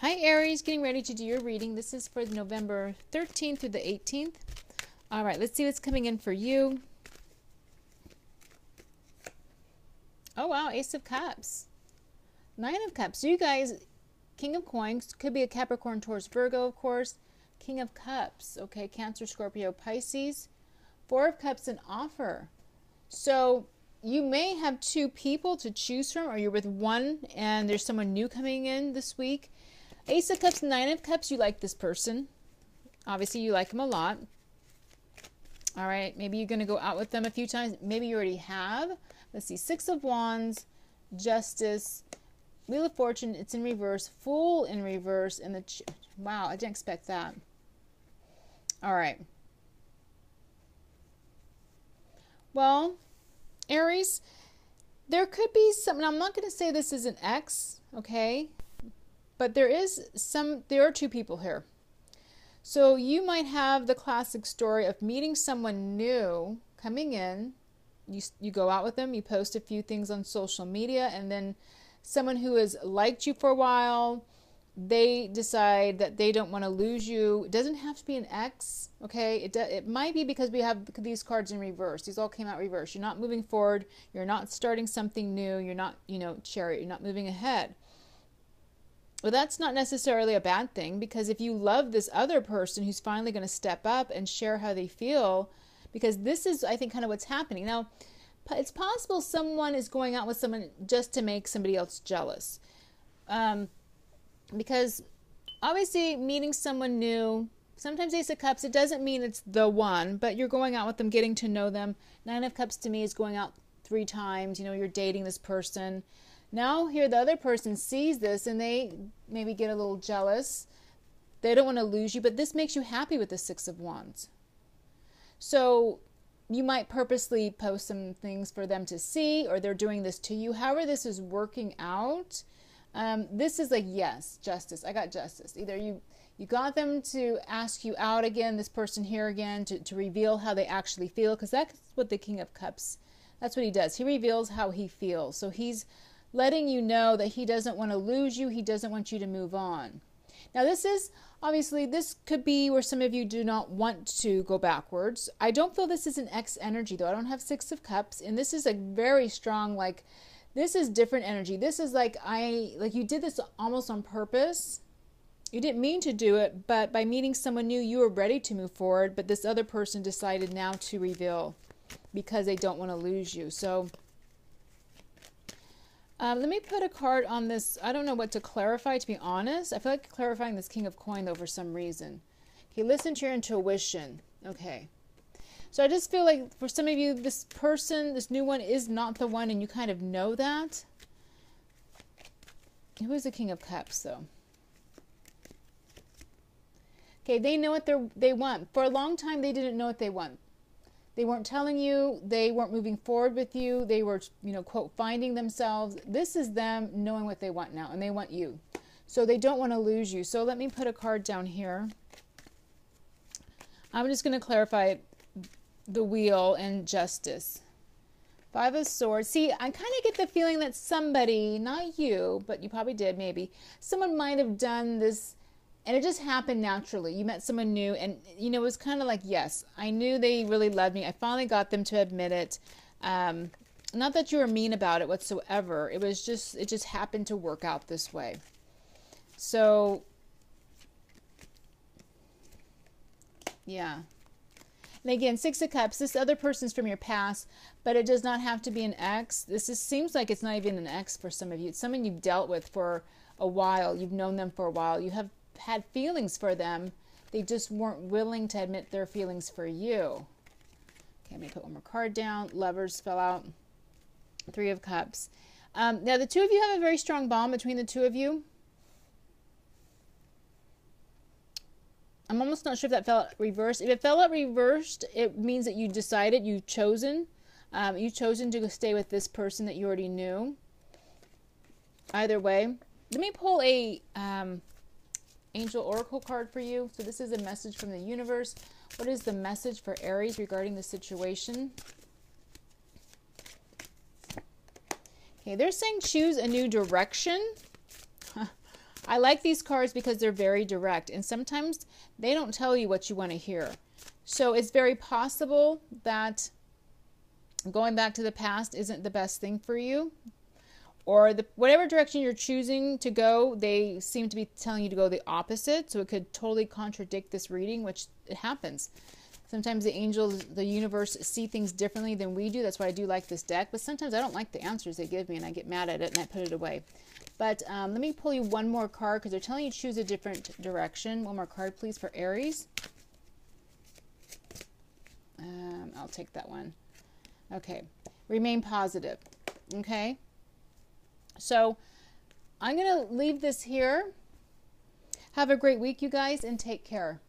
Hi, Aries, getting ready to do your reading. This is for November 13th through the 18th. All right, let's see what's coming in for you. Oh, wow, Ace of Cups. Nine of Cups. You guys, King of Coins, could be a Capricorn, Taurus, Virgo, of course. King of Cups, okay, Cancer, Scorpio, Pisces. Four of Cups, an offer. So you may have two people to choose from, or you're with one and there's someone new coming in this week. Ace of Cups, Nine of Cups, you like this person. Obviously, you like them a lot. All right, maybe you're going to go out with them a few times. Maybe you already have. Let's see, Six of Wands, Justice, Wheel of Fortune, it's in reverse, Fool in reverse, and the. Wow, I didn't expect that. All right. Well, Aries, there could be some. I'm not going to say this is an ex, okay? But there is some, there are two people here. So you might have the classic story of meeting someone new coming in. You, you go out with them, you post a few things on social media, and then someone who has liked you for a while, they decide that they don't want to lose you. It doesn't have to be an ex, okay? It, it might be because we have these cards in reverse. These all came out reverse. You're not moving forward. You're not starting something new. You're not, you know, chariot. You're not moving ahead. Well, that's not necessarily a bad thing because if you love this other person who's finally going to step up and share how they feel, because this is, I think, kind of what's happening. Now, it's possible someone is going out with someone just to make somebody else jealous. Um, because obviously, meeting someone new, sometimes Ace of Cups, it doesn't mean it's the one, but you're going out with them, getting to know them. Nine of Cups to me is going out three times. You know, you're dating this person. Now, here the other person sees this and they maybe get a little jealous. They don't want to lose you, but this makes you happy with the Six of Wands. So you might purposely post some things for them to see, or they're doing this to you. However, this is working out. Um, this is like yes, justice. I got justice. Either you you got them to ask you out again, this person here again, to, to reveal how they actually feel, because that's what the King of Cups. That's what he does. He reveals how he feels. So he's letting you know that he doesn't want to lose you, he doesn't want you to move on. Now, this is obviously, this could be where some of you do not want to go backwards. I don't feel this is an ex energy, though. I don't have Six of Cups, and this is a very strong, like, this is different energy. This is like, I, like, you did this almost on purpose. You didn't mean to do it, but by meeting someone new, you were ready to move forward, but this other person decided now to reveal because they don't want to lose you. So, um, let me put a card on this. I don't know what to clarify, to be honest. I feel like clarifying this King of Coin, though, for some reason. Okay, listen to your intuition. Okay. So I just feel like for some of you, this person, this new one, is not the one, and you kind of know that. Who is the King of Cups, though? Okay, they know what they they want. For a long time, they didn't know what they want. They weren't telling you, they weren't moving forward with you, they were, you know, quote, finding themselves. This is them knowing what they want now, and they want you. So they don't want to lose you. So let me put a card down here. I'm just going to clarify the wheel and justice. Five of Swords. See, I kind of get the feeling that somebody, not you, but you probably did maybe, someone might have done this and it just happened naturally. You met someone new, and you know, it was kind of like, yes, I knew they really loved me. I finally got them to admit it. Um, not that you were mean about it whatsoever. It was just, it just happened to work out this way. So, yeah. And again, Six of Cups, this other person's from your past, but it does not have to be an ex. This is, seems like it's not even an ex for some of you. It's someone you've dealt with for a while. You've known them for a while. You have had feelings for them. They just weren't willing to admit their feelings for you. Okay, let me put one more card down. Lovers fell out. Three of Cups. Um, now, the two of you have a very strong bond between the two of you. I'm almost not sure if that fell out reversed. If it fell out reversed, it means that you decided, you've chosen. Um, you've chosen to stay with this person that you already knew. Either way. Let me pull a um, angel oracle card for you. So this is a message from the universe. What is the message for Aries regarding the situation? Okay, they're saying choose a new direction. I like these cards because they're very direct and sometimes they don't tell you what you want to hear. So it's very possible that going back to the past isn't the best thing for you. Or the whatever direction you're choosing to go, they seem to be telling you to go the opposite. So it could totally contradict this reading, which it happens. Sometimes the angels, the universe see things differently than we do. That's why I do like this deck. But sometimes I don't like the answers they give me and I get mad at it and I put it away. But um, let me pull you one more card because they're telling you to choose a different direction. One more card, please, for Aries. Um, I'll take that one. Okay. Remain positive. Okay. So I'm going to leave this here. Have a great week, you guys, and take care.